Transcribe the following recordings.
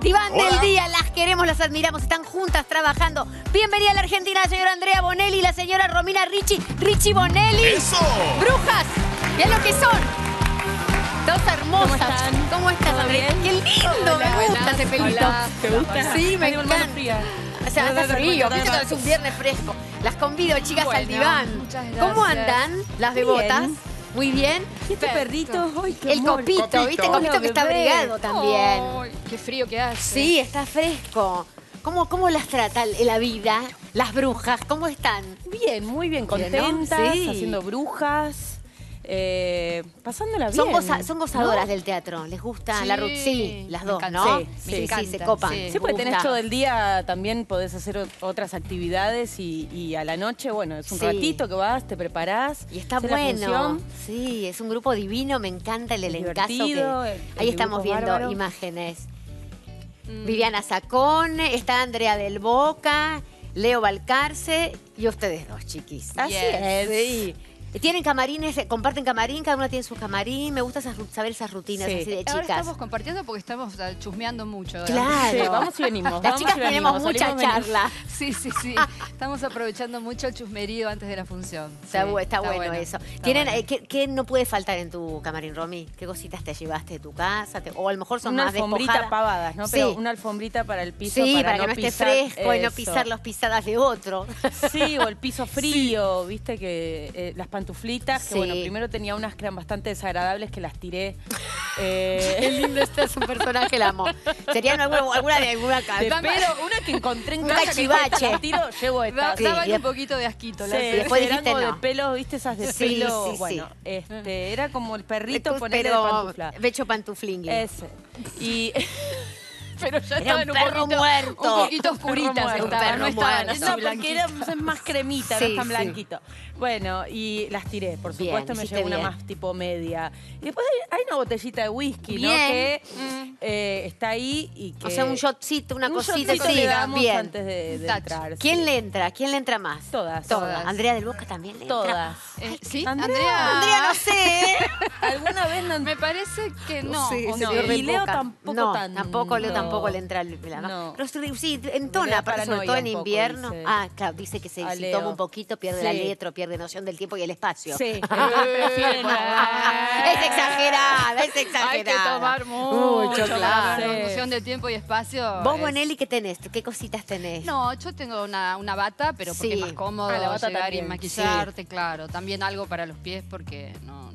Diván del día, las queremos, las admiramos, están juntas trabajando. Bienvenida a la Argentina, la señora Andrea Bonelli y la señora Romina Ricci, Ricci Bonelli. ¡Eso! Brujas, vean lo que son. Dos hermosas. ¿Cómo están? ¿Cómo estás, ¿Todo Andrea? Qué lindo, Hola, me gusta ese pelito. Hola. ¿Te gusta? Sí, me encanta. O sea, hace frío, viste, es un viernes fresco. Las convido, chicas, al diván. muchas ¿Cómo gracias. andan las Bien. bebotas? Muy bien. ¿Y este perrito? ¡Ay, qué El amor! copito, Copito. ¿viste? El copito que está Bebé. abrigado también. Ay, qué frío que hace. Sí, está fresco. ¿Cómo, ¿Cómo las trata la vida? Las brujas, ¿cómo están? Bien, muy bien, Bien, ¿no? contentas, Sí. haciendo brujas, eh, pasándola bien. Son, goza- son gozadoras ¿no? del teatro. ¿Les gusta Sí, la rutina? Sí, las dos. ¿no? Sí, sí, sí. sí, Me se copan. sí. Porque tenés todo el día, también podés hacer otras actividades y, y a la noche, bueno, es un Sí. ratito que vas, te preparás. Y está bueno. Sí, es un grupo divino, me encanta el Es elencazo. que- el- Ahí el estamos viendo bárbaro. imágenes. Mm. Viviana Sacone, está Andrea del Boca, Leo Balcarce y ustedes dos, chiquis. Así Yes. es. Sí. Tienen camarines, eh, comparten camarín, cada una tiene su camarín. Me gusta esas saber esas rutinas Sí. así de Ahora chicas. estamos compartiendo porque estamos ah, chusmeando mucho. ¿verdad? Claro. Sí, vamos y venimos. Las vamos chicas tenemos mucha charla. Sí, sí, sí. Estamos aprovechando mucho el chusmerío antes de la función. Está, Sí, bu- está bueno, eso. está ¿Tienen, bueno. eh, ¿qué, qué no puede faltar en tu camarín, Romy? ¿Qué cositas te llevaste de tu casa? Te- o a lo mejor son Una más alfombrita despojadas. pavadas, ¿no? Pero Sí. una alfombrita para el piso. Sí, para, para, que no esté pisar fresco y no pisar las pisadas de otro. Sí, o el piso frío, viste que eh, las pantuflitas, que Sí. bueno, primero tenía unas que eran bastante desagradables que las tiré. Qué Eh, lindo este es un personaje, la amo. Serían alguna, alguna de alguna de ca- pelo, una que encontré en Un casa que dije, cachivache. "Esta tiro, llevo Da- esta. Sí, daban bien. un poquito de asquito. Sí, las- después eran dijiste como no. de pelo, viste esas de Sí, pelo. sí, sí. bueno, este, era como el perrito ponerle de pero pantufla. Becho Pantuflingui. Ese. Y Pero ya Era un estaban perro poquito, muerto. Un poquito oscuritas Un perro estaban, no muerto. estaban así No, porque más cremita, Sí, no es tan sí. blanquito. Bueno, y las tiré, por Bien, supuesto, me llevé una bien. más tipo media. Y después hay, hay una botellita de whisky, ¿no? Que Mm. eh, está ahí y que... O sea, un shotcito, una un cosita shotcito sí, le damos bien. antes de, entrar. ¿Quién sí. le entra? ¿Quién le entra más? Todas. Todas. Andrea del Boca también le entra. Todas. Eh, ¿Sí? Andrea. Andrea. No sé. ¿Alguna vez no Me parece que no. Sí, ¿o señor no? del Y Leo tampoco no, tanto. tampoco Leo tampoco le entra el la- No. Pero sí, entona, pero sobre todo en poco, invierno. dice. Ah, claro, dice que se, A si toma un poquito pierde Sí. la letra, pierde noción del tiempo y el espacio. Sí. Es exagerada, es exagerada. Hay que tomar mucho, Mucho, para claro. la noción de tiempo y espacio. Vos, es- Bonelli, ¿qué tenés? ¿Qué cositas tenés? No, yo tengo una, una bata, pero porque Sí. es más cómodo Ah, la bata llegar y también. maquillarte, claro. También algo para los pies porque no...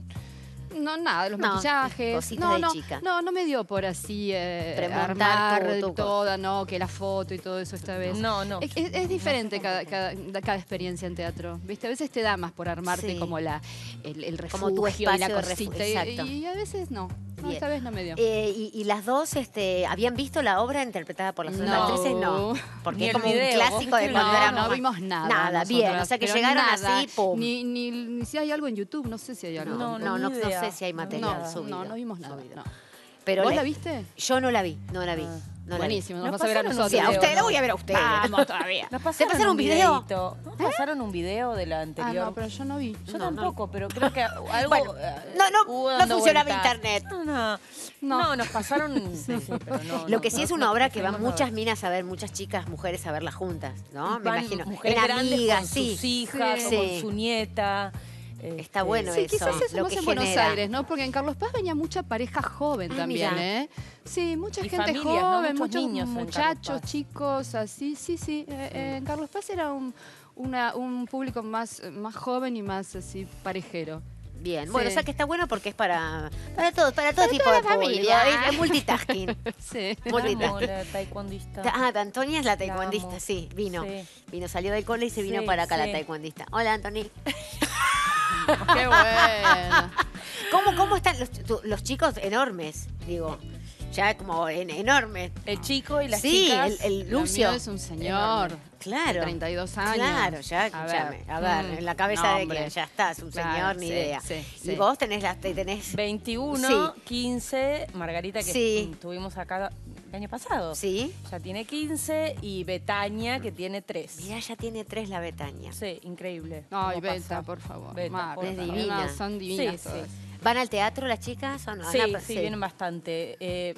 No, nada, los No, maquillajes. cositas no, de no, chica. no, no me dio por así eh, armar tu- tu- toda, no, que la foto y todo eso esta vez. No, no. Es, es- es diferente cada, cada, cada experiencia en teatro, ¿viste? A veces te da más por armarte Sí. como la, el, el refugio Como tu y espacio la de refu- cosita. y- y, a veces no. No, Bien. esta vez no me dio. Eh, y, y las dos este, habían visto la obra interpretada por las otras No. actrices, no. Ni Porque es como un clásico ¿vos de cuando no, éramos no vimos nada. Nada, bien. O sea que llegaron nada. así, pum. Ni, ni, ni si hay algo en YouTube, no sé si hay algo. No, en no, no, sé si hay material no, subido. no, no vimos nada. subido. no. Pero ¿Vos le- la viste? Yo no la vi, no la vi. Ah. No. Buenísimo, nos Nos vas a ver a nosotros. Sí, a usted, voy a ver a ustedes. Vamos todavía. Nos pasaron un video? videíto. ¿No pasaron un video de la Ah, anterior? no, pero yo no vi. Yo No, no. tampoco, pero creo que algo. Bueno, eh, no, no, no funcionaba internet. No, no. No. No, nos pasaron. sí, sí, pero no, Lo no, que sí no, es una no, obra que van muchas minas a ver, muchas chicas, mujeres a verla juntas, ¿no? Me imagino. Mujeres en amigas, con sí. sus hijas con su nieta. Está Este, bueno Sí, eso, quizás eso lo más que en Buenos genera. Aires, ¿no? Porque en Carlos Paz venía mucha pareja joven Ah, también. ¿eh? Sí, mucha Y gente familias, ¿no? joven, Muchos muchos niños muchachos, chicos, así. Sí, sí. eh, eh, en Carlos Paz era un, una- un público más, más joven y más así parejero. Bien, bueno, o sea que está bueno porque es para, para todo, para todo tipo toda de familia. Es, es multitasking. Sí. Multitasking. Amo la taekwondista. Ah, Antonia es la taekwondista, sí, vino. Sí. Vino, salió del cole y se vino Sí, para acá la taekwondista. Hola, Antoni. Qué bueno. ¿Cómo, cómo están los, tu- los chicos enormes? Digo, ya como en- enormes. El chico y las sí, chicas. el, el Lo Lucio. mío es un señor. Claro. de 32 años. Claro, ya, A escúchame. ver. A ver, Mm, en la cabeza no, de hombre. que ya está, es un Claro, señor, ni sí, idea. sí, Y sí. vos tenés las tenés 21, Sí. 15, Margarita que Sí. tuvimos acá el año pasado. ¿Sí? Ya tiene 15 y Betania que tiene 3. Mirá, ya tiene tres la Betania. Sí, increíble. Ay, Beta, pasa. por favor. Beta, Mar, por Es favor. divina. no, son divinas Sí, todas. ¿Van al teatro las chicas o no? Sí, Ana, sí, vienen bastante. Eh,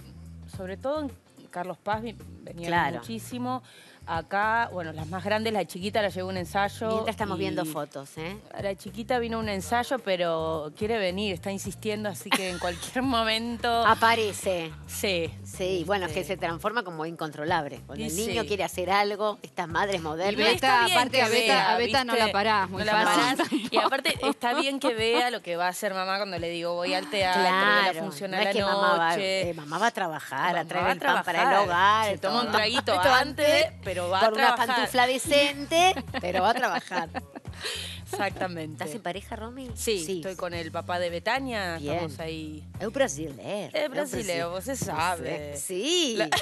sobre todo en Carlos Paz venían Claro. muchísimo. Acá, bueno, las más grandes, la chiquita la llevó un ensayo. Mientras estamos y viendo fotos, ¿eh? La chiquita vino a un ensayo, pero quiere venir, está insistiendo, así que en cualquier momento. Aparece. sí. Sí, bueno, es que se transforma como incontrolable. Cuando Y el niño sí. quiere hacer algo, estas madres Y modernas. Está Beta, aparte a Beta, vea, a Beta no la parás, muy No la fácil. parás. Y aparte está bien que vea lo que va a hacer mamá cuando le digo voy al teatro, voy a la Claro, función no es la que noche. mamá va, eh, mamá va a trabajar, a traer va el pan para el hogar. Se toma un traguito antes, pero va a Con una pantufla decente, pero va a trabajar. Exactamente. ¿Estás en pareja, Romy? Sí, estoy con el papá de Betania, Bien. estamos ahí. Es brasileiro. Es brasileiro, vos se sabe. Sí. La-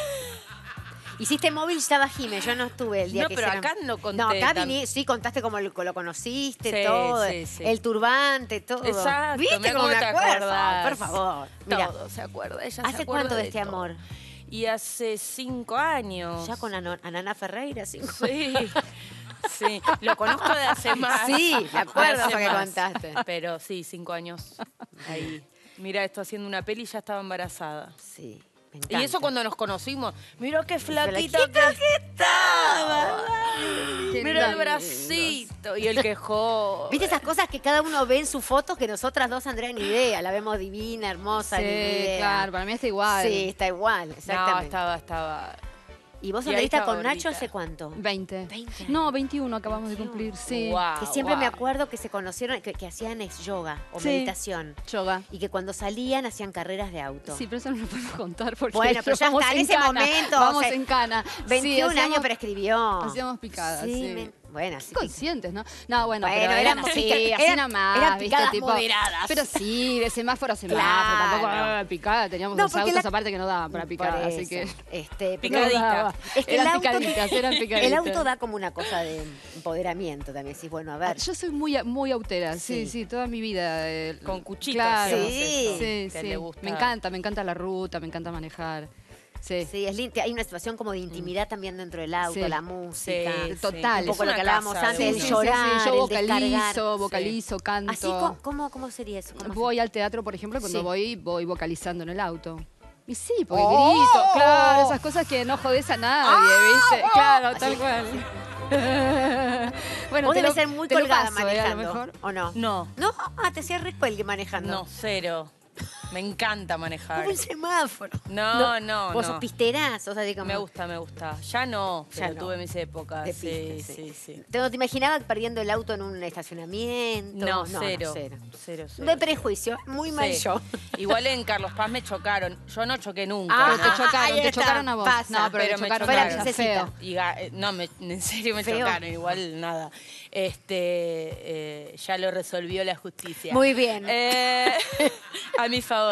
Hiciste móvil, estaba Jime, yo no estuve el día No, que pero hicieron- acá no conté No, acá viní, sí, contaste cómo lo, lo conociste, Sí, todo, sí, sí. el turbante, todo. Exacto, ¿Viste cómo cómo te acuerdo? acordás. Por favor. Mira, Todo se acuerda, ella se ¿hace acuerda cuánto de este todo. amor? Y hace cinco años. Ya con Anana Ferreira, cinco Sí. Sí, lo conozco de hace más. Sí, me acuerdo hace que más. contaste. Pero sí, cinco años ahí. Mira, esto haciendo una peli y ya estaba embarazada. Sí, me Y eso cuando nos conocimos. Mira qué flaquito flaquito que estaba. Qué Mira el bracito y el quejó. ¿Viste esas cosas que cada uno ve en sus fotos que nosotras dos, Andrea, ni idea? La vemos divina, hermosa, Sí, ni idea. claro, para mí está igual. Sí, está igual, No, exactamente. estaba, estaba. ¿Y vos anduviste con Nacho hace cuánto? 20. 20. No, 21 acabamos de cumplir, sí. Que siempre me acuerdo que se conocieron, que, que hacían ex yoga o Sí. meditación. Yoga. Y que cuando salían hacían carreras de auto. Sí, pero eso no lo podemos contar porque Bueno, pero ya está, en ese cana. momento, Vamos o sea, en cana. 21 sí, hacíamos- años prescribió. Hacíamos picadas, sí. me- bueno, sí. Conscientes, ¿no? No, bueno, Bueno, pero eran éramos así, pica- así eran- nomás, eran ¿viste? picadas Tipo, moderadas. Pero sí, de semáforo a semáforo, Claro. tampoco ah, picada, teníamos No, autos la- aparte que no daban para Por picar, así eso. que... Este, Picaditas. No. Es que eran el auto, picaditas, eran picaditas. el auto da como una cosa de empoderamiento también. Decís, bueno, a ver. Yo soy muy, muy autera, sí, Sí. sí, toda mi vida. eh, Con cuchitos Claro, Sí. sí, sí. Me encanta, me encanta la ruta, me encanta manejar. Sí. Sí, es lindo. Hay una situación como de intimidad también dentro del auto, Sí. la música. Sí, Total. Un poco Es lo que hablábamos casa antes, de el uno. Sí, sí, llorar, sí, Yo el vocalizo, vocalizo, canto. Así, ¿cómo, cómo sería eso? ¿Cómo Voy al teatro, por ejemplo, cuando Sí. voy, voy vocalizando en el auto. Y sí, porque ¡Oh! grito, claro, esas cosas que no jodes a nadie, ¿viste? Claro, tal cual. bueno, Vos debes lo- ser muy colgada paso, ¿eh? A lo manejando. mejor. ¿O no? No, No, ah, te hacías rico el que manejando. no, cero. Me encanta manejar. Como un semáforo. No, no, Vos no. sos pistera, sos así como... Me gusta, me gusta. Ya no, Ya pero no. tuve mis épocas. De sí, pista, sí, sí. Te, te imaginaba perdiendo el auto en un estacionamiento. No, cero. cero. Cero, cero. De prejuicio, muy mal Sí. yo. Igual en Carlos Paz me chocaron. Yo no choqué nunca. Ah, Pero te chocaron, te chocaron a vos. pasa. no, pero, me chocaron Fue la princesita. Y eh, no, me- en serio me Feo. chocaron, igual nada. Este, eh, ya lo resolvió la justicia. Muy bien. Eh, a mi favor.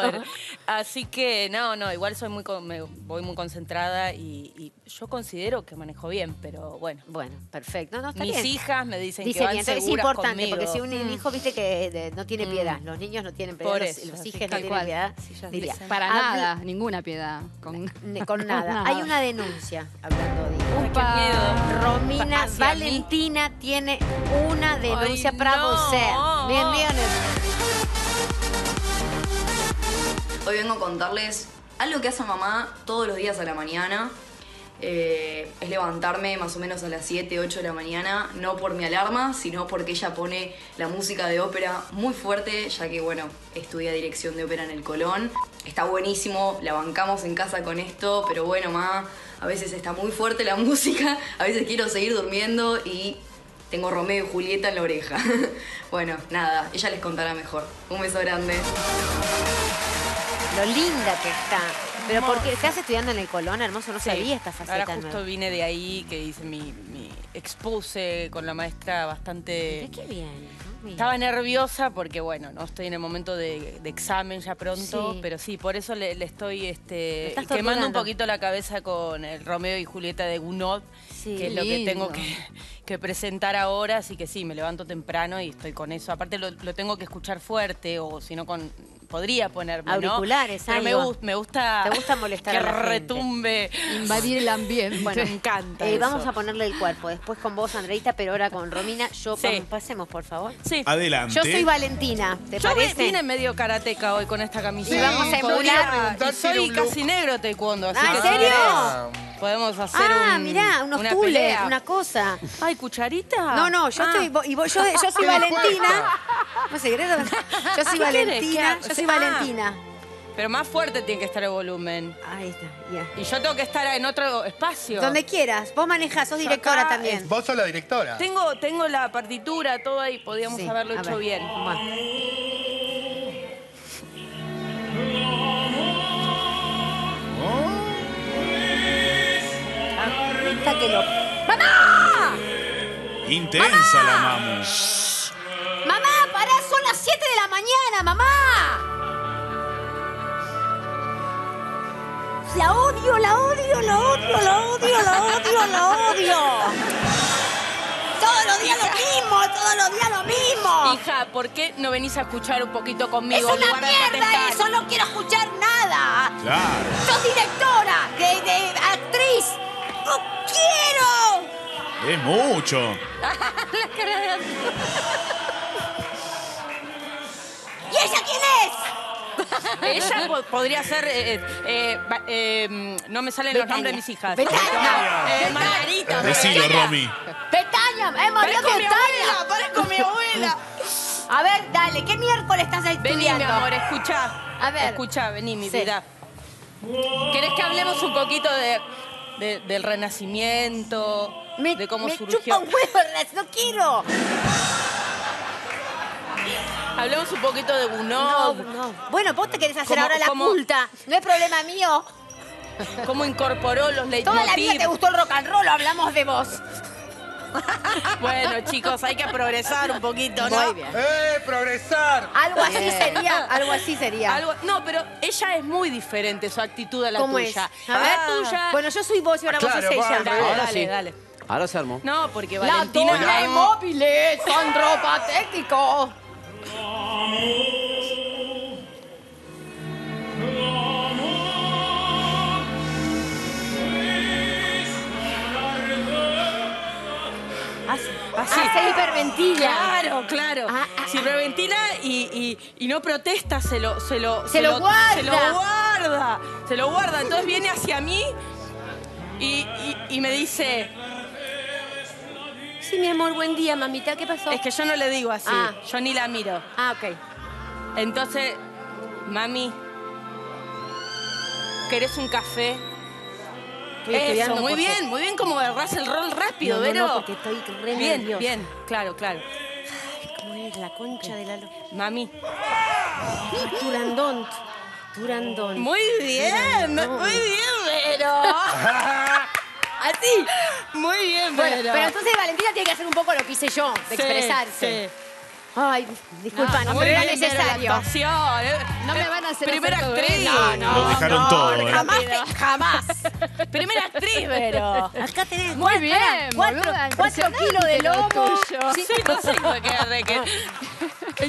Así que no, no, igual soy muy, con- me voy muy concentrada y, y yo considero que manejo bien, pero bueno. Bueno, perfecto. No, no, está Mis bien. hijas me dicen Dice que van bien, es importante, conmigo. porque si un hijo, viste, que de- no tiene Mm. piedad, los niños no tienen piedad, Por eso, los hijos no tal tienen cual. piedad, diría. Para nada, ninguna piedad. Con, Ne- Con nada. nada. Hay una denuncia, hablando de... Upa. miedo. Romina ¿Hacia Valentina tiene una denuncia Ay, para no. usted. Bien, bien. Hoy vengo a contarles algo que hace mamá todos los días a la mañana. Eh, es levantarme más o menos a las 7, 8 de la mañana, no por mi alarma, sino porque ella pone la música de ópera muy fuerte, ya que, bueno, estudia dirección de ópera en el Colón. Está buenísimo, la bancamos en casa con esto, pero bueno, mamá, a veces está muy fuerte la música, a veces quiero seguir durmiendo y tengo Romeo y Julieta en la oreja. bueno, nada, ella les contará mejor. Un beso grande. Lo linda que está. Pero porque estás estudiando en el Colón, hermoso, no Sí. sabía esta faceta Ahora justo nueva. vine de ahí, que hice mi, mi expuse con la maestra bastante... Mirá qué bien. ¿no? Mira. Estaba nerviosa porque, bueno, no estoy en el momento de, de examen ya pronto, Sí. pero sí, por eso le, le estoy este, estás quemando un poquito la cabeza con el Romeo y Julieta de Gounod, Sí. que es lo que tengo que, que presentar ahora, así que sí, me levanto temprano y estoy con eso. Aparte lo, lo tengo que escuchar fuerte o si no con podría ponerme, ¿no? Auriculares, Pero me, algo. gu- me gusta... Te gusta molestar que a la gente. retumbe. Invadir el ambiente. Bueno, me encanta Eh, eso. vamos a ponerle el cuerpo. Después con vos, Andreita, pero ahora con Romina. Yo, Sí. vamos, pasemos, por favor. Sí. Adelante. Yo soy Valentina, ¿te Yo me- parece? vine medio karateca hoy con esta camiseta. Sí, vamos a emular. Y soy casi negro taekwondo. así Ah, ¿en que si serio? querés, Podemos hacer ah, un, mirá, unos una tules, pelea. una cosa. Ay, ¿cucharita? No, no, yo Ah. estoy. Y vos- yo, yo soy Valentina. No sé, ¿querés? Yo soy. Valentina. ¿Qué? Yo soy Ah. Valentina. Pero más fuerte tiene que estar el volumen. Ahí está, ya. Y yo tengo que estar en otro espacio. Donde quieras. Vos manejás, sos directora acá también. Vos sos la directora. Tengo, tengo la partitura, todo ahí. Podíamos Sí, haberlo a hecho ver. bien. Hasta que lo. ¡Mamá! Intensa la mamu. Mañana, mamá. La odio, la odio, la odio, la odio, la odio, la odio. Todos los días lo mismo, todos los días lo mismo. Hija, ¿por qué no venís a escuchar un poquito conmigo? Es en una mierda eso, no quiero escuchar nada. Claro. Sos directora, de, de actriz. ¡No quiero! Es mucho. ¿Y ella quién es? Ella po- podría ser. eh, eh, eh, va- eh, mm, no me salen los Betania. nombres de mis hijas. Betania. No, eh. Margarita. Decilo. Romy. Betania, eh, María Parezco mi abuela, Betania. parezco mi abuela. A ver, dale, ¿qué miércoles estás Vení, estudiando? mi amor, escuchá. A ver. Escuchá, vení, mi Sí. vida. ¿Querés que hablemos un poquito de, de- del renacimiento? Me, de cómo me surgió. chupa un huevo, no quiero. Hablemos un poquito de No, Gounod. no. Bueno, vos te querés hacer ¿Cómo- ahora la cómo- culta. No es problema mío. Cómo incorporó los leitmotiv. Toda la vida te gustó el rock and roll, hablamos de vos. Bueno, chicos, hay que progresar un poquito, ¿no? Muy bien. ¡Eh, progresar! Algo así Bien. sería, algo así sería. Algo- no, pero ella es muy diferente, su actitud a la ¿Cómo tuya. es? A ver, la tuya. Bueno, yo soy vos y ahora Claro, vos sos vos ella. al revés. Ahora dale, sí. dale. Ahora se armó. No, porque La Valentina. dona Patético. Así. Ah, se hiperventila. Claro, claro. Ah, ah, si ah. reventila y, y- y no protesta, se lo, se lo, Se lo guarda. Se lo guarda. Se lo guarda. Entonces viene hacia mí y- y me dice. Sí, mi amor, buen día, mamita. ¿Qué pasó? Es que yo no le digo así. Ah. Yo ni la miro. Ah, ok. Entonces, mami, ¿querés un café? Estoy Eso, muy porque- bien, muy bien como agarrás el rol rápido, No, no, Vero. no, porque estoy re Bien, nerviosa. bien, claro, claro. ¿Cómo es la concha de la. Mami, Turandón. Turandón. muy bien, muy bien, Vero. Así. Muy bien, Bueno, pero entonces Valentina tiene que hacer un poco lo que hice yo, de Sí, expresarse. sí. Ay, disculpa, no, pero era necesario. eh. No me van a hacer Primera hacer actriz. eso. No, Lo dejaron todo, ¿eh? Jamás, te- jamás. Primera actriz, Vero. Acá tenés Muy cuatro, bien, cuatro, cuatro kilos de lo lomo. Sí, Sí, no sé qué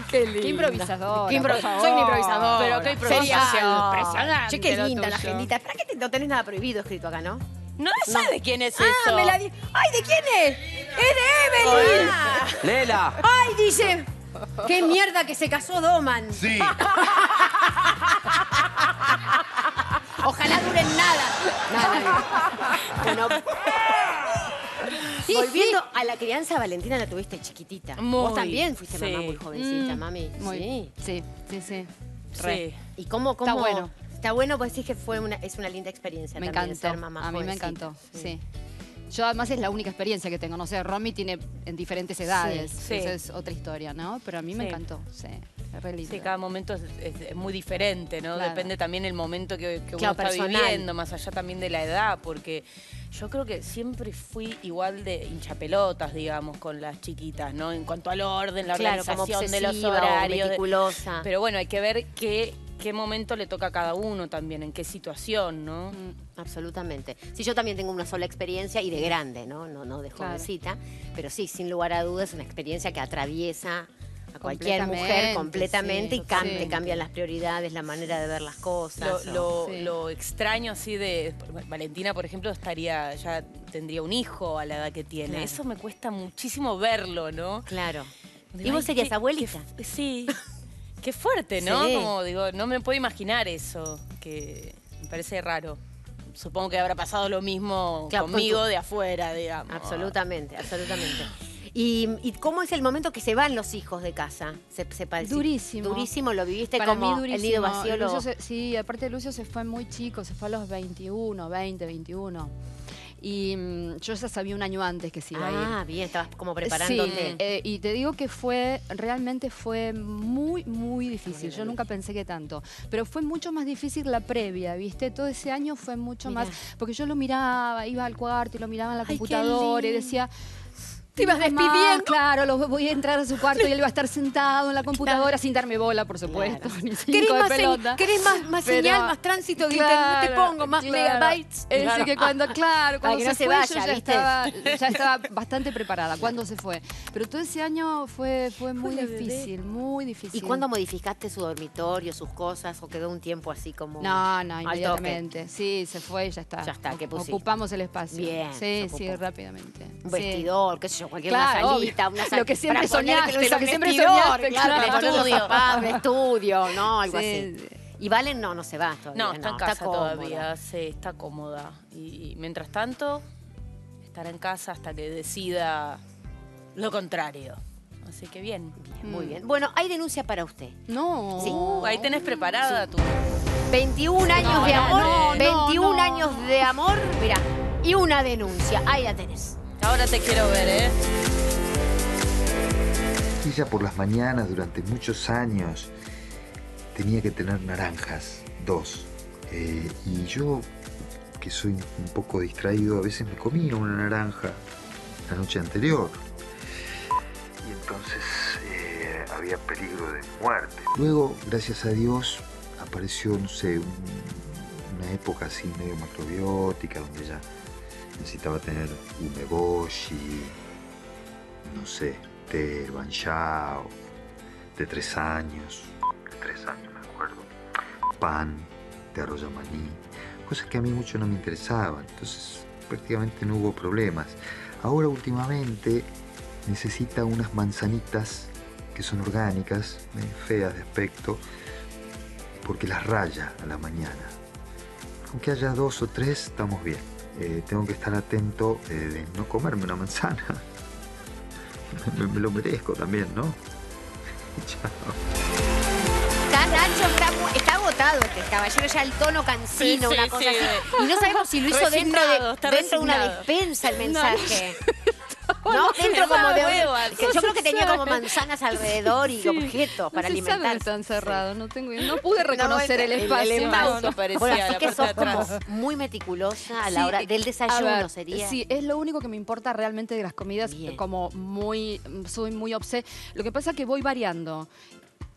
que- Qué improvisadora. Qué impro- por favor. Soy una improvisadora. Pero qué improvisación. Sería- Impresionante Che, qué linda la agendita. ¿Para qué te- no tenés nada prohibido escrito acá, no? No sé de quién es Ah, eso. me la di. ¡Ay, de quién es! ¡Es de Evelyn! Lela. ¡Ay, dice! ¡Qué mierda que se casó Doman! Sí. Ojalá duren nada. Nada. Bueno. Volviendo a la crianza, Valentina la tuviste chiquitita. Vos Muy, también fuiste sí. mamá muy jovencita, Mm, mami. Muy, Sí. sí, sí, sí. Sí. ¿Y cómo, cómo? Está bueno. Está bueno, pues decís que fue una, es una linda experiencia Me también encantó. ser mamá a mí me encantó, sí. Yo además es la única experiencia que tengo, no sé, Romy tiene en diferentes edades, sí. esa es otra historia, ¿no? Pero a mí me Sí. encantó, sí. Sí, cada momento es, es- es muy diferente, ¿no? Claro. Depende también el momento que, que uno está personal. viviendo, más allá también de la edad, porque yo creo que siempre fui igual de hinchapelotas, digamos, con las chiquitas, ¿no? En cuanto al orden, la Claro, como organización de los obsesiva o horarios. de- meticulosa. Pero bueno, hay que ver qué, qué momento le toca a cada uno también, en qué situación, ¿no? Mm, Absolutamente. Sí, yo también tengo una sola experiencia y de grande, ¿no? No, no de Claro. jovencita. Pero sí, sin lugar a dudas, una experiencia que atraviesa a cualquier mujer completamente sí, y cam- te totalmente. cambian las prioridades, la manera de ver las Lo, cosas. o- lo- Sí. lo extraño así de. Valentina, por ejemplo, estaría. ya tendría un hijo a la edad que tiene. Claro. Eso me cuesta muchísimo verlo, ¿no? Claro. Digo, ¿Y vos serías qué- abuelita? qué sí. Qué fuerte, ¿no? Sí. Como digo, no me puedo imaginar eso. Que me parece raro. Supongo que habrá pasado lo mismo Claro, con conmigo tu- de afuera, digamos. Absolutamente, absolutamente. ¿Y, y cómo es el momento que se van los hijos de casa? Se, se Durísimo. Durísimo, lo viviste Para como mí durísimo. el nido vacío. lo- Lucio se- sí, aparte Lucio se fue muy chico, se fue a los 21, 20, 21. Y mm, yo ya sabía un año antes que se iba a ir. Ah, bien, estabas como preparándote. Sí, eh, y te digo que fue, realmente fue muy, muy difícil. Yo nunca pensé que tanto. Pero fue mucho más difícil la previa, ¿viste? Todo ese año fue mucho Mirá. más. Porque yo lo miraba, iba al cuarto y lo miraba en la Ay, computadora y decía. Te ibas "Mamá, despidiendo". Claro, lo voy a entrar a su cuarto y él iba a estar sentado en la computadora sin darme bola, por supuesto. Claro. Ni ¿Querés de más, pelota. querés más, más Pero- señal, más tránsito de Claro, internet? Te pongo más claro. megabytes. Es Claro. que cuando, claro, cuando que se, no se fue, vaya, yo ya ¿viste? estaba, ya estaba bastante preparada cuando se fue. Pero todo ese año fue, fue muy bebé. difícil, muy difícil. ¿Y cuándo modificaste su dormitorio, sus cosas, o quedó un tiempo así como...? No, no, al inmediatamente. Sí, se fue y ya está. Ya está, ¿qué pusiste? Ocupamos el espacio. Bien, Sí, sí, rápidamente. Un Sí. vestidor, qué sé yo, cualquier Claro, una obvio. salita, una Lo que siempre soñaste, lo que siempre soñaste, claro, claro. Estudio. zapatos, estudio, ¿no? Algo Sí, así. sí. Y Valen no, no se va todavía. No, está en casa todavía, sí, está cómoda. Y, mientras tanto, estará en casa hasta que decida lo contrario. Así que bien. Bien, Muy bien. Bueno, hay denuncia para usted. No. Sí. Uh, ahí tenés preparada tu. 21 años No, de amor, no, 21 no. años de amor, mira, y una denuncia. Ahí la tenés. Ahora te quiero ver, ¿eh? Ella por las mañanas durante muchos años tenía que tener naranjas, dos. Eh, y yo, que soy un poco distraído, a veces me comía una naranja la noche anterior. Y entonces eh, había peligro de muerte. Luego, gracias a Dios, apareció, no sé, un- una época así medio macrobiótica, donde ella necesitaba tener umeboshi, no sé, té banchao, de tres años, de tres años me acuerdo, pan de arroz maní, cosas que a mí mucho no me interesaban, entonces prácticamente no hubo problemas. Ahora últimamente necesita unas manzanitas que son orgánicas, feas de aspecto, porque las raya a la mañana. Aunque haya dos o tres, estamos bien. Eh, tengo que estar atento eh, de no comerme una manzana. Me, me lo merezco también, ¿no? Chao. Está Nacho, está, agotado este caballero, ya el tono cansino, Sí, sí, una cosa sí. así. Y no sabemos si lo hizo dentro de, dentro de una despensa el mensaje. No, dentro como de un- que Yo creo que tenía como manzanas alrededor y Sí. objetos para no alimentarse. está encerrado, no tengo no pude reconocer No, el el- el espacio. espacio. parecía Bueno, así que sos como muy meticulosa a la Sí, hora del desayuno, ver, sería. Sí, es lo único que me importa realmente de las comidas, Bien. como muy, soy muy obse. Lo que pasa es que voy variando.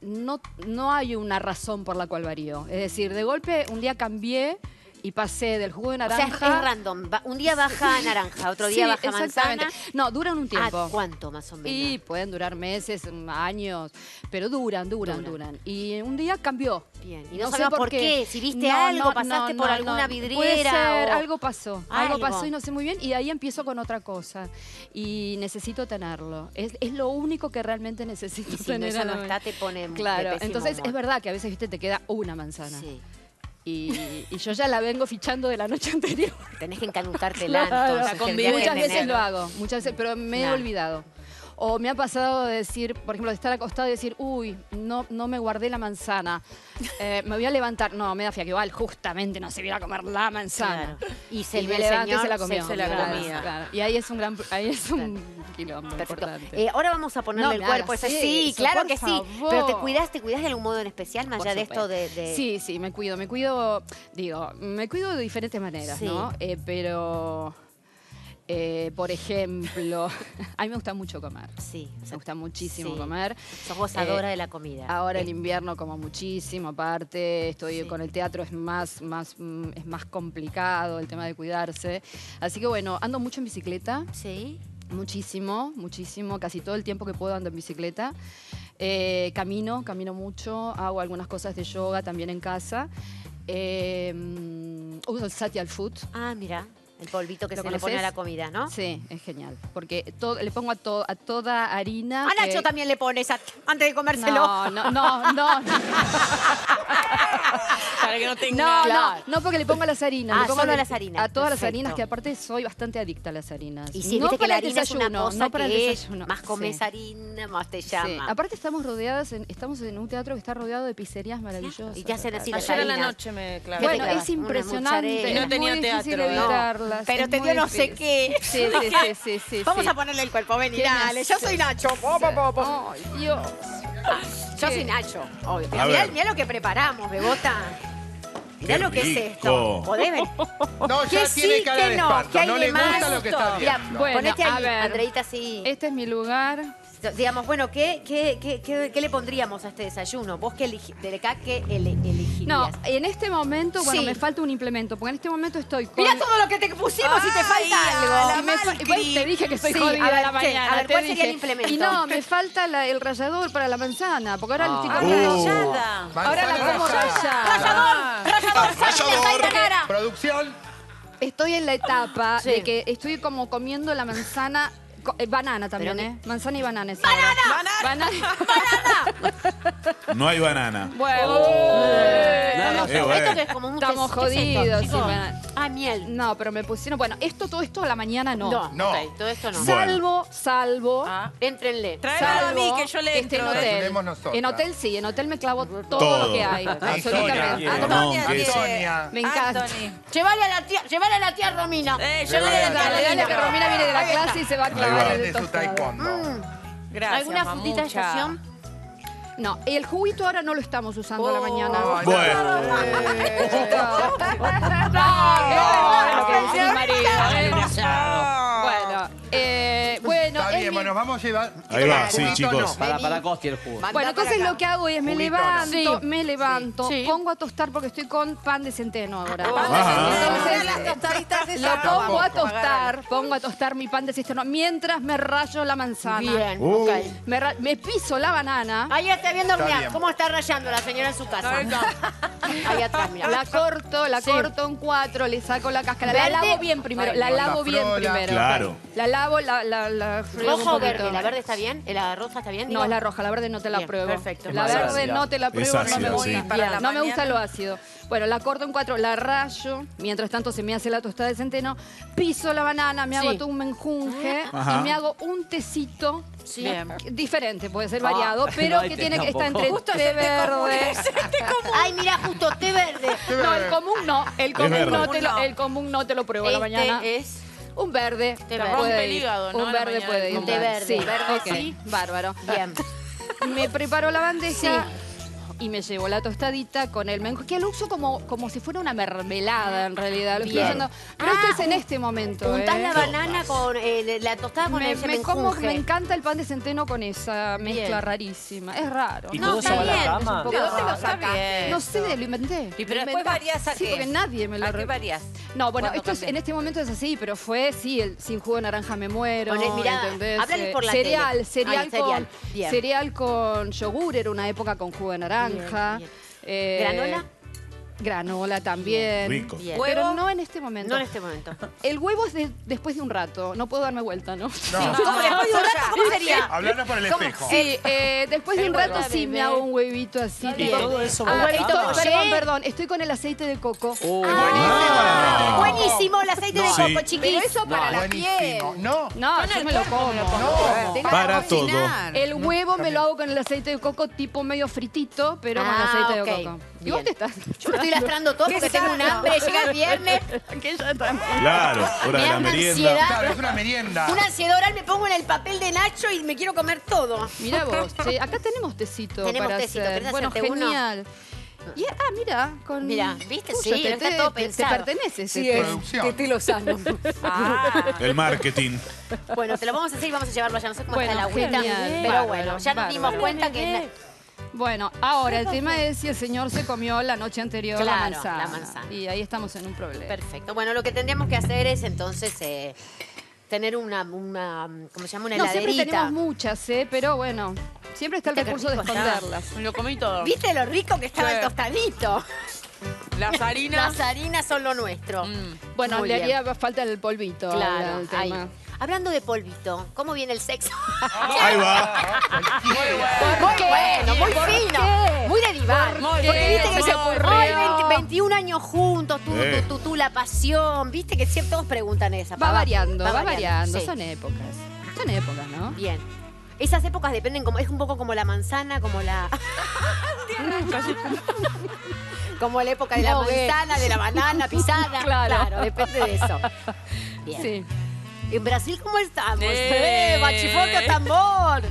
No, no hay una razón por la cual varío. Es decir, de golpe un día cambié y pasé del jugo de o sea, naranja. es, random. Un día baja naranja, otro día Sí, baja manzana. No, duran un tiempo. Ah, ¿cuánto más o menos? Y pueden durar meses, mm, años, pero duran, duran, Duran. duran. Y un día cambió. Bien, y no, No sé por qué. qué. Si viste No, algo, no, pasaste por alguna vidriera. Puede ser, o- algo pasó. Algo. Algo. pasó y no sé muy bien. Y ahí empiezo con otra cosa. Y necesito tenerlo. Es, es lo único que realmente necesito Y si no, eso a está, te pone Claro, entonces humor. es verdad que a veces viste te queda una manzana. Sí. Y, y yo ya la vengo fichando de la noche anterior. Tenés que encanutártela Claro. entonces. Muchas veces lo hago, muchas veces, pero me he olvidado. O me ha pasado de decir, por ejemplo, de estar acostado y decir, uy, no, no me guardé la manzana. Eh, me voy a levantar. No, me da fiaca. Igual, justamente no se viera a comer la manzana. Claro. Y se Y le me levanté y se la comió. se la Claro, comía. claro. Y ahí es un gran, ahí es un quilombo importante. Eh, ahora vamos a ponerle No el cuerpo. Sí, eso, claro que sí. Pero te cuidas, te cuidas de algún modo en especial, más Por allá de esto de, de- Sí, sí, me cuido, me cuido, digo, me cuido de diferentes maneras, Sí. ¿no? Eh, pero, eh, por ejemplo, a mí me gusta mucho comer. Sí, o Me gusta muchísimo sí. comer. Sos gozadora de la comida. Ahora en Eh, invierno como muchísimo, aparte, estoy Sí. con el teatro, es más, más, mm, es más complicado el tema de cuidarse. Así que bueno, ando mucho en bicicleta, Sí. muchísimo, muchísimo, casi todo el tiempo que puedo ando en bicicleta. Eh, camino, camino mucho, hago algunas cosas de yoga también en casa. Eh, mm, uso el Satyal Food. Ah, mira, el polvito que ¿Lo se le pone a la comida, ¿no? Sí, es genial. Porque todo, le pongo a, to- a toda harina. A que- Nacho también le pones a- antes de comérselo. No, no, no, no. no. Para que no tenga. No, Claro. no, no porque le pongo a las harinas. Ah, le pongo solo a las harinas, A todas las harinas, que aparte soy bastante adicta a las harinas. Y sí, no viste que para la el harina es una desayuno, cosa no para el que desayuno. más comes Sí. harina, más te Sí. llama. Aparte estamos rodeadas, en- estamos en un teatro que está rodeado de pizzerías maravillosas. Y te hacen así las Ayer a la noche me clavé. ¿Qué te Bueno, es impresionante. Y no es tenía muy difícil teatro, ¿no? evitarlas. Pero es te dio no sé difícil. qué. Sí, sí, sí, sí, sí. Vamos sí. a ponerle el cuerpo, ven, ¿Qué me dale. Yo soy Nacho. Po, po, po, po. Ay, Dios. Yo soy Nacho. Obvio. Mirá, mirá lo que preparamos, Bebota. Mirá Qué lo que es rico. esto. ¿Podés ver? No, Que ya sí, tiene cara que de no, espanto. que hay No le gusta lo que está Mira, viendo. Bueno, ponete a ahí, ver. Andreita, así. Este es mi lugar. Digamos, bueno, ¿qué, qué, qué, qué, qué le pondríamos a este desayuno? ¿Vos qué elegi- de acá qué ele- elegirías? No, en este momento, bueno, Sí. me falta un implemento, porque en este momento estoy con... Mirá todo lo que te pusimos y te falta algo. la Y me fa- Malcri. te dije que estoy Sí, jodida a ver, a la ¿qué? mañana. A ver, te ¿cuál sería dije. el implemento? Y no, me falta la- el rallador para la manzana, porque ahora le estoy Ah. Uh. Rallada. Ahora la Manzana como rallada. rallada. ¡Rallador! Producción. Estoy en la etapa Sí. de que estoy como comiendo la manzana. Eh, banana también, Pero ¿eh? Manzana y banana. es ¡Banana! ahora. Banana. No hay banana. Bueno. Nada, Eh, ¿Esto bueno. que es como un Estamos ¿qué es esto, jodidos, sí. Ah, miel. No, pero me pusieron. Bueno, esto, todo esto a la mañana no. No, No. ok, todo esto no. Bueno. Salvo, salvo. Ah. Éntrenle. Tráemelo a Salvo mí que yo le esté en entro. hotel. Nosotras. En hotel sí, en hotel me clavo todo, Todo. lo que hay. Absolutamente. Jamón, Antonia, queso. Antonia. Me encanta. Anthony. Llévale a la tía, llévale a la tía Romina. Eh, yo Llévale le a la Dale, dale, que Romina viene de la clase y se va a clavar va el de su taekwondo. Gracias, ¿Alguna frutita de estación? No, el juguito ahora no lo estamos usando a la mañana. Bueno. No, vamos a llevar. Ahí va, sí, chicos. no. Para, para Costi el jugo. Bueno, entonces lo que hago es me Juguito, levanto, me levanto, Sí. pongo a tostar porque estoy con pan de centeno ahora. Ajá. Entonces, lo pongo a tostar, pongo a tostar mi pan de centeno mientras me rayo la manzana. Bien, Uh. ok. Me, ra- me piso la banana, Ahí está viendo, Está mirá, bien. cómo está rayando la señora en su casa. Ahí atrás, mira. la corto, la Sí. corto en cuatro, le saco la cáscara, la ¿Verde? lavo bien primero, Ay, la no. lavo La bien primero. Claro. La lavo, la, la, la friego un Rojo o poquito. Verde, ¿la verde está bien? ¿La roja está bien? No, digo? es la roja, la verde no te la Bien, pruebo. perfecto. La verde ácida. no te la pruebo, no me ácida, gusta. sí. Para la no me gusta lo ácido. Bueno, la corto en cuatro, la rayo, mientras tanto se me hace la tostada de centeno, piso la banana, me hago todo un menjunje Ajá. y me hago un tecito Sí. Bien. diferente, puede ser Ah, variado, pero no que té tiene que estar entre Justo té verde. Ay, mira, justo té verde. No, el común no, el común no te lo, el común no te lo pruebo a la Este mañana. es... Un verde. Puede verde. rompe el hígado, ¿no? Un verde puede ir. Un verde, Sí, verde, ok, sí. Bárbaro. Bien. Me preparo la bandeja y me llevo la tostadita con el menjo, que lo uso como, como si fuera una mermelada en realidad. Lo estoy Bien. usando. Pero Ah, esto es en este momento. Untás ¿eh? la banana con eh, la tostada con me, ese me como, me encanta el pan de centeno con esa mezcla Bien. rarísima. Es raro. ¿Y No, todo está a la bien, cama? es un poco ¿De dónde lo sacaste? No sé, lo inventé. Y pero después varías a Sí, porque nadie me lo ¿A qué varías? No, bueno, ¿Cuándo esto es- en este momento es así, pero fue, sí, el sin jugo de naranja me muero. Poné, mirá, ¿entendés? háblale Eh, por la cereal, tele. cereal, Ay, cereal. con Bien. cereal con yogur, era una época con jugo de naranja. Bien, Eh, ¿Granola? Granola también. Rico. Bien. Pero no en este momento. No en este momento. El huevo es de- después de un rato, no puedo darme vuelta, ¿no? No. ¿Cómo, después de un rato, ¿cómo sería? Hablarnos por el espejo. Sí, eh, después de El un rato sí me bebé. hago un huevito así. Y tipo- todo eso Ah, va estoy- perdón, perdón, estoy con el aceite de coco. Oh, Ah. Buenísimo el aceite de No. coco, Sí. Pero chiquis. eso para la piel. Buenísimo. No. No, yo me lo como. No. Para todo. El huevo me lo hago con el aceite de coco tipo medio fritito, pero con Ah, aceite ok. de coco. ¿Y Bien. te estás? Yo me estoy lastrando todo porque tengo un hambre, llega el viernes, Claro, hora me de la una merienda. ansiedad. Claro, es una merienda. Una ansiedad oral, me pongo en el papel de Nacho y me quiero comer todo. Mira vos, che, acá tenemos tecito Tenemos para tecito, hacer. ¿querés Bueno, uno? genial. Y, ah, mira, con... Mira, ¿viste? Uy, Sí, te- está te- todo te- pensado. Te pertenece Sí, es. Producción. estilo sano. Ah. El marketing. Bueno, te lo vamos a hacer y vamos a llevarlo allá. No sé cómo Bueno, está la agüita. Pero bueno, ya nos dimos cuenta que... Bueno, ahora el tema es si el señor se comió la noche anterior la Claro, manzana. la manzana. Y ahí estamos en un problema. Perfecto. Bueno, lo que tendríamos que hacer es entonces eh, tener una, una, ¿cómo se llama? Una No, siempre heladerita. tenemos muchas, ¿eh? Pero bueno, Siempre está el recurso de está. esconderlas. Lo comí todo. ¿Viste lo rico que estaba Sí. el tostadito? Las harinas. Las harinas son lo nuestro. Mm. Bueno, Muy le bien. haría falta el polvito Claro, al ahí. Hablando de polvito, ¿cómo viene el sexo? Ahí va. Muy bueno, muy ¿Por fino, qué? muy de divar. Muy Porque viste que se se ocurrió. Ay, 20 21 años juntos, tú, Eh. tú, tú, tú, la pasión. Viste que siempre todos preguntan esa. Va pava. variando, va variando. sí. Son épocas. Son épocas, ¿no? Bien. Esas épocas dependen como, es un poco como la manzana, como la. como la época de la No, manzana, de la banana pisada. Claro. depende de eso. Bien. Sí. En Brasil, ¿cómo estamos? ¡Bachifote a tambor!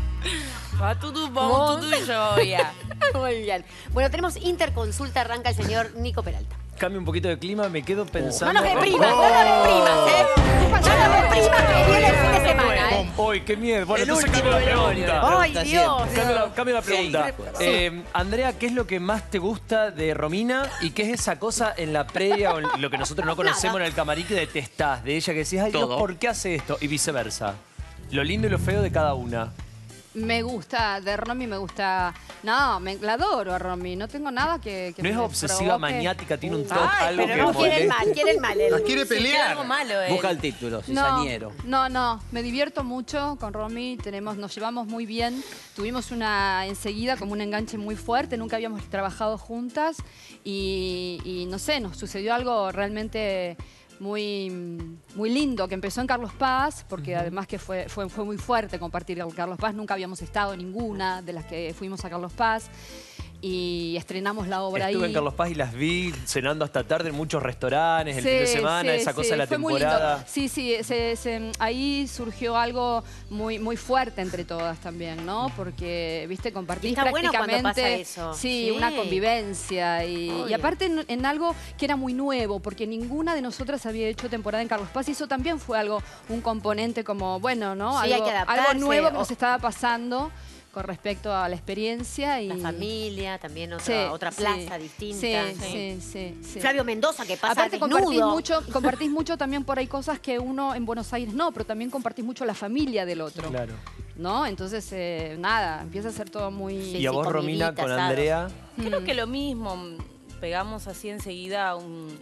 Va tudo bom, tudo jóia. Muy bien. Bueno, tenemos interconsulta, arranca el señor Nico Peralta. Cambio un poquito de clima, me quedo No pensando. nos deprimas, no nos deprimas, ¿eh? No nos deprimas que viene el fin de semana, ¿eh? ¡Uy, qué miedo! Bueno, El entonces cambio la pregunta. ¡Ay, Dios! Cambio la, cambio la pregunta. Eh, Andrea, ¿qué es lo que más te gusta de Romina y qué es esa cosa en la previa o en lo que nosotros no conocemos en el camarín que detestás de ella que decís, ay Dios. ¿por qué hace esto? Y viceversa. Lo lindo y lo feo de cada una. Me gusta, de Romy me gusta. No, me la adoro a Romy. No tengo nada que. que No es me obsesiva, provoque- maniática, tiene un toque, Ay, algo pero que no quiere el mal, quiere el mal. él. Las quiere Tiene pelear. algo malo, eh. Busca el título, No, cizañero. no, no, me divierto mucho con Romy, tenemos, nos llevamos muy bien, tuvimos una enseguida como un enganche muy fuerte, nunca habíamos trabajado juntas y, y no sé, nos sucedió algo realmente muy, muy lindo que empezó en Carlos Paz, porque además que fue, fue, fue muy fuerte compartir con Carlos Paz, nunca habíamos estado en ninguna de las que fuimos a Carlos Paz y estrenamos la obra Estuve ahí. en Carlos Paz y las vi cenando hasta tarde en muchos restaurantes, el Sí, fin de semana, sí, esa cosa de la fue muy lindo. temporada. Sí, sí, se- se- ahí surgió algo muy, muy fuerte entre todas también, ¿no? Porque, viste, compartís Está bueno prácticamente pasa eso. Sí, Sí. una convivencia. Y, aparte en, en algo que era muy nuevo, porque ninguna de nosotras había hecho temporada en Carlos Paz y eso también fue algo, un componente como, bueno, ¿no? Sí, hay algo, que algo nuevo que o- nos estaba pasando con respecto a la experiencia y La familia, también otra, Sí, otra sí. plaza distinta. Sí, sí, sí, sí. Flavio Mendoza, que pasa Aparte compartís desnudo. mucho, compartís mucho también por ahí cosas que uno en Buenos Aires no, pero también compartís mucho la familia del otro, Claro. ¿no? Entonces, eh, nada, empieza a ser todo muy... Sí, y a vos, Romina, con. Andrea. Creo Mm. que lo mismo. Pegamos así enseguida un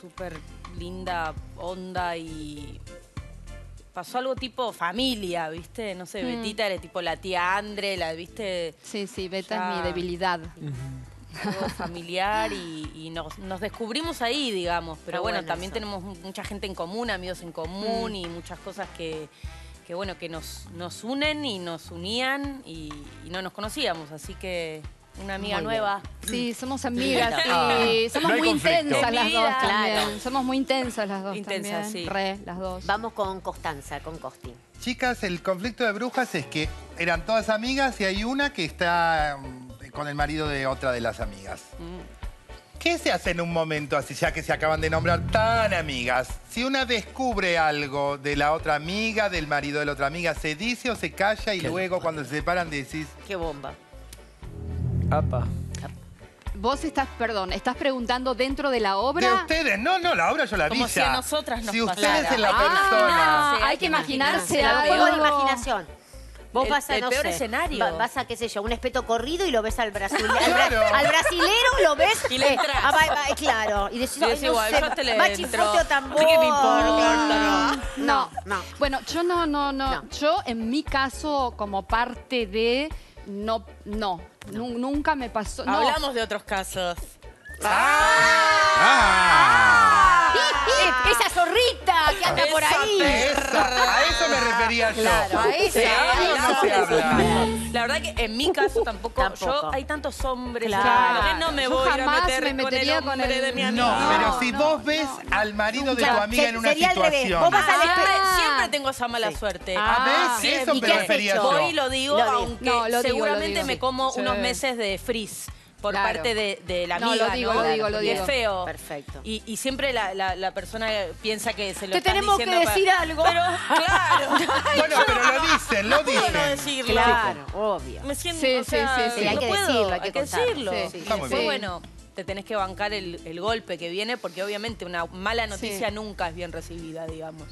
súper linda onda y pasó algo tipo familia, ¿viste? No sé, Mm. Betita era tipo la tía Andre, la, ¿viste? Sí, sí, Beta Ya. es mi debilidad. Algo familiar y, y nos, nos descubrimos ahí, digamos. Pero bueno, bueno también eso. tenemos mu- mucha gente en común, amigos en común y muchas cosas que, que bueno, que nos, nos unen y nos unían y, y no nos conocíamos. Así que una amiga Muy bien. nueva. Sí, somos amigas, Ah, sí. Somos no hay muy conflicto. intensas las dos también. Claro. Somos muy intensas las dos Intensas, también. sí. Re, las dos. Vamos con Constanza, con Costi. Chicas, el conflicto de brujas es que eran todas amigas y hay una que está mm, con el marido de otra de las amigas. ¿Qué se hace en un momento así, ya que se acaban de nombrar tan amigas? Si una descubre algo de la otra amiga, del marido de la otra amiga, ¿se dice o se calla y luego cuando se separan decís, Qué bomba. Apa. Vos estás, perdón, estás preguntando dentro de la de obra. ustedes? No, no, la obra yo la vi Como si a nosotras nos Si ustedes pasara. en la Ah, persona... Sí, hay hay que que imaginarse imaginarse. Juego de algo. imaginación. Vos El- vas a, el no peor sé, escenario. va- vas a, qué sé yo, un espeto corrido y lo ves al brasileño. Al, Claro. bra- al brasilero lo ves. Y le entras. ah, va- va- claro. Y decís, no igual, sé, yo te le machifote entro. o tambor. ¿Qué me importa? No, no. Bueno, yo no, no, no, No. Yo, en mi caso, como parte de. No, no. Nu- nunca me pasó. No. Hablamos de otros casos. Ah. Eh, Esa zorrita que anda por ahí. Esa, a eso me refería yo. Claro, a esa. ¿Se habla o no se habla? La verdad que en mi caso tampoco, Tampoco. yo hay tantos hombres Claro. que no me Yo voy a a meter me con el metería con hombre el- de mi No, amiga. pero si no, vos ves no, al marido de Claro, tu amiga se- en una sería al revés. situación. Vos vas al Siempre, Ah. siempre tengo esa mala Sí. suerte. Ah, ¿ves? Siempre. Eso ¿Y me refería yo. Voy y lo digo, aunque No, lo digo, lo seguramente digo. me como Sí. unos meses de frizz por Claro. parte de, de la No, amiga. lo digo, ¿no? lo digo, lo Y digo. es feo. Perfecto. Y, y siempre la, la- la persona piensa que se lo Te estás tenemos que diciendo para- decir algo. Pero, claro. Bueno, pero lo dicen, lo ¿Cómo no dicen. decirlo? Claro, obvio. Me siento, Sí, o sea, sí, sí, sí. Hay no que puedo, decirlo, hay que contarlo. decirlo. Sí. Y Está muy después, bien. bueno, te tenés que bancar el, el golpe que viene porque obviamente una mala noticia Sí. nunca es bien recibida, digamos.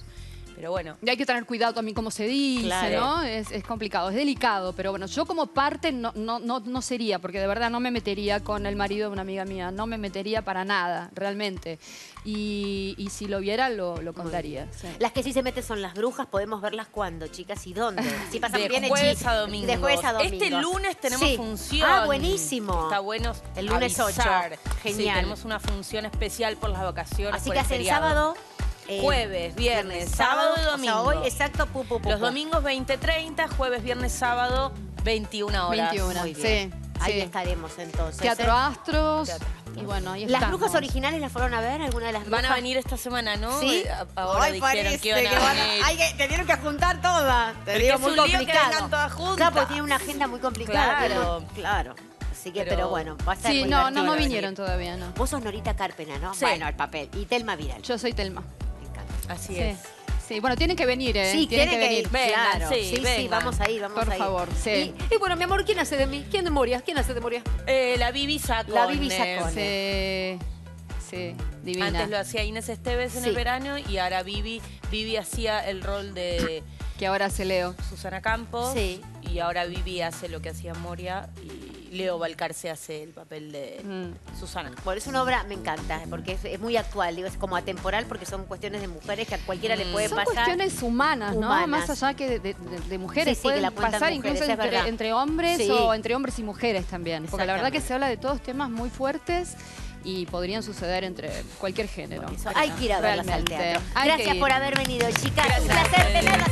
Pero bueno. Y hay que tener cuidado también como se dice, Claro. ¿no? Es, es complicado, es delicado, pero bueno, yo como parte no, no, no, no sería, porque de verdad no me metería con el marido de una amiga mía, no me metería para nada, realmente. Y, y si lo viera, lo, lo contaría. sí. Las que sí se meten son las brujas, podemos verlas cuándo, chicas, y dónde. Así pasamos De bien el jueves a domingo. De jueves a domingo. Este lunes tenemos Sí. función. Ah, buenísimo. Está bueno El lunes 8. avisar. Sí, Genial. tenemos una función especial por las vacaciones. Así por que el hacen feriado. sábado. Eh, Jueves, viernes, sábado y o sea, domingo. hoy, exacto, pu, pu, pu, Los domingos 20.30, jueves, viernes, sábado 21 horas. 21, Muy sí. bien. Ahí sí. estaremos entonces. Teatro ¿eh? Astros. Teatro Y bueno, ahí ¿Las estamos. brujas originales las fueron a ver? ¿Alguna de las brujas? Van a venir esta semana, ¿no? ¿Sí? Eh, Ahora Ay, dijeron parece que iban a que van a- venir. Ay, que que juntar todas. Te digo, es muy complicado. todas juntas. Claro, porque tiene una agenda muy complicada. Claro. tiene- Claro. Así que, pero, Pero- bueno, va a estar Sí, muy no, no, vinieron todavía, no. Vos sos Norita Carpena, ¿no? Sí. Bueno, el papel. Y Telma Viral. Yo soy Telma. Así Sí. es. Sí, bueno, tienen que venir, ¿eh? Sí, tienen tiene que que venir. Vengan, claro. sí, sí, sí, vengan. vamos ahí, vamos Por ahí. favor, sí. Y, y bueno, mi amor, ¿quién hace de mí? ¿Quién de Moria? ¿Quién hace de Moria? Eh, la Bibi Sacone. La Bibi Sacone. Sí, sí, divina. Antes lo hacía Inés Esteves en Sí. el verano y ahora Vivi, Vivi hacía el rol de Que ahora hace Leo. Susana Campos. Sí. Y ahora Vivi hace lo que hacía Moria y Leo Balcarce hace el papel de Mm. Susana. Bueno, es una obra, me encanta, porque es, es muy actual, digo, es como atemporal porque son cuestiones de mujeres que a cualquiera le puede Son pasar. cuestiones humanas, ¿no? Humanas. Más allá que de, de- de mujeres. Sí, sí, que pueden la pasar mujeres, incluso entre, hombres Sí. o entre hombres y mujeres también. Porque la verdad que se habla de todos temas muy fuertes y podrían suceder entre cualquier género. Hay que ir a verlas al teatro. Gracias por haber venido, chicas. Gracias Un placer tenerlas.